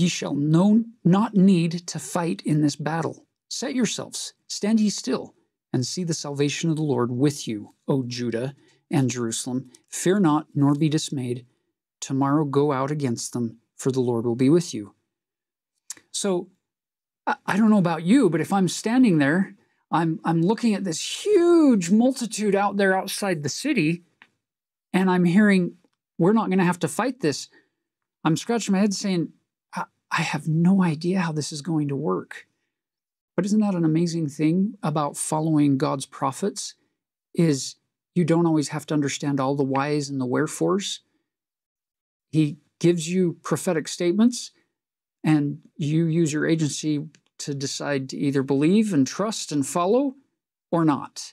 Ye shall no, not need to fight in this battle. Set yourselves, stand ye still, and see the salvation of the Lord with you, O Judah and Jerusalem. Fear not, nor be dismayed. Tomorrow go out against them, for the Lord will be with you. So, I don't know about you, but if I'm standing there, I'm, I'm looking at this huge multitude out there outside the city, and I'm hearing, we're not going to have to fight this. I'm scratching my head saying, I, have no idea how this is going to work. But isn't that an amazing thing about following God's prophets? Is you don't always have to understand all the whys and the wherefores. He gives you prophetic statements, and you use your agency to decide to either believe and trust and follow or not.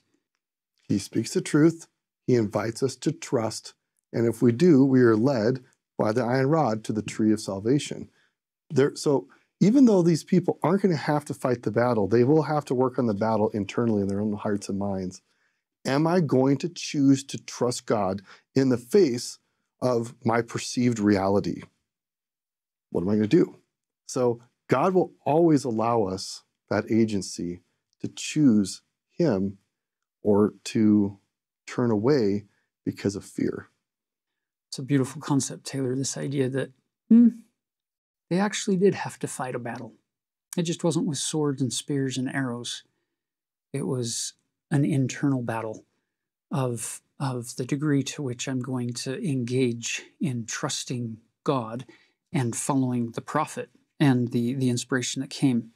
He speaks the truth. He invites us to trust. And if we do, we are led by the iron rod to the tree of salvation. There, so even though these people aren't going to have to fight the battle, they will have to work on the battle internally in their own hearts and minds. Am I going to choose to trust God in the face of my perceived reality? What am I going to do? So, God will always allow us that agency to choose Him or to turn away because of fear. It's a beautiful concept, Taylor, this idea that hmm, they actually did have to fight a battle. It just wasn't with swords and spears and arrows. It was an internal battle of, of the degree to which I'm going to engage in trusting God and following the prophet and the, the inspiration that came.